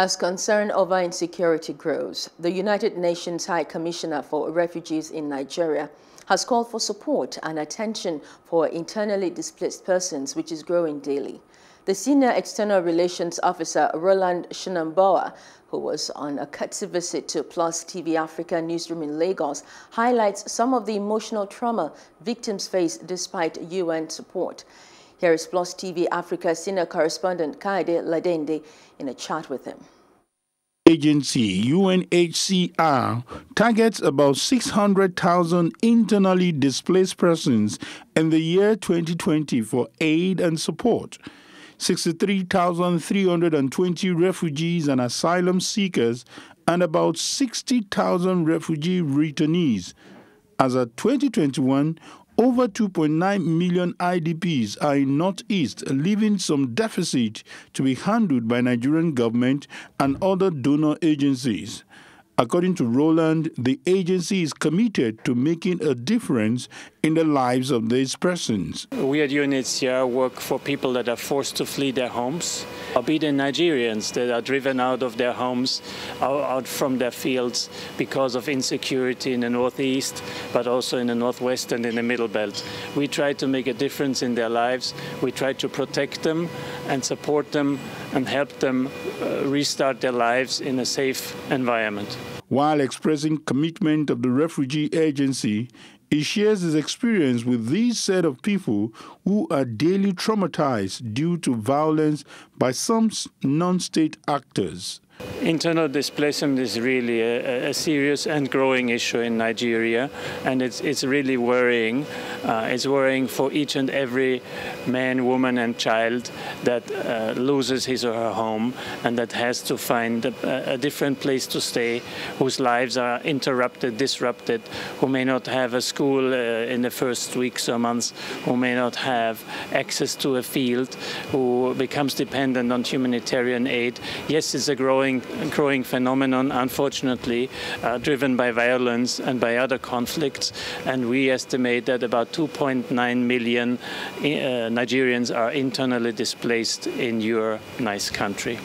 As concern over insecurity grows, the United Nations High Commissioner for Refugees in Nigeria has called for support and attention for internally displaced persons, which is growing daily. The senior external relations officer, Roland Schönbauer, who was on a courtesy visit to Plus TV Africa newsroom in Lagos, highlights some of the emotional trauma victims face despite UN support. Here is Plus TV Africa senior correspondent Kaide Ladende in a chat with him. Agency UNHCR targets about 600,000 internally displaced persons in the year 2020 for aid and support. 63,320 refugees and asylum seekers and about 60,000 refugee returnees. As of 2021, over 2.9 million IDPs are in Northeast, leaving some deficit to be handled by Nigerian government and other donor agencies. According to Roland, the agency is committed to making a difference in the lives of these persons. We at UNHCR work for people that are forced to flee their homes, be the Nigerians that are driven out of their homes, out from their fields because of insecurity in the northeast, but also in the northwest and in the middle belt. We try to make a difference in their lives. We try to protect them and support them and help them uh, restart their lives in a safe environment. While expressing commitment of the refugee agency, he shares his experience with these set of people who are daily traumatized due to violence by some non-state actors. Internal displacement is really a, a, serious and growing issue in Nigeria, and it's, it's really worrying. Uh, it's worrying for each and every man, woman, and child that uh, loses his or her home and that has to find a, a, different place to stay, whose lives are interrupted, disrupted, who may not have a school uh, in the first weeks or months, who may not have access to a field, who becomes dependent on humanitarian aid. Yes, it's a growing growing, growing phenomenon, unfortunately, uh, driven by violence and by other conflicts. And we estimate that about 2.9 million uh, Nigerians are internally displaced in your nice country.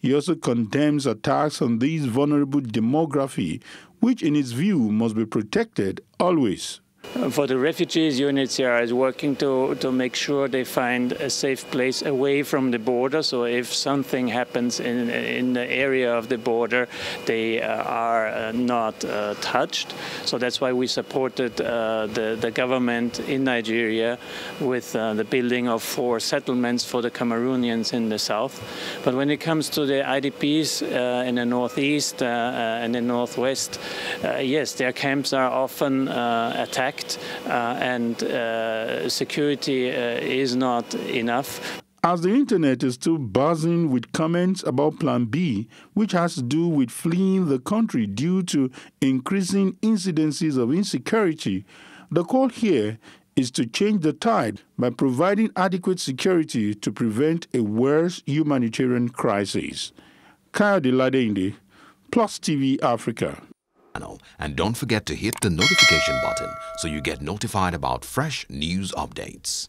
He also condemns attacks on these vulnerable demography, which in his view must be protected always. For the refugees, UNHCR is working to, to make sure they find a safe place away from the border. So if something happens in, in the area of the border, they uh, are uh, not uh, touched. So that's why we supported uh, the, the government in Nigeria with uh, the building of four settlements for the Cameroonians in the south. But when it comes to the IDPs uh, in the northeast and the northwest, yes, their camps are often attacked attacked uh, and uh, security uh, is not enough. As the internet is still buzzing with comments about Plan B, which has to do with fleeing the country due to increasing incidences of insecurity, the call here is to change the tide by providing adequate security to prevent a worse humanitarian crisis. Kyle Deladende, Plus TV Africa channel and don't forget to hit the notification button so you get notified about fresh news updates.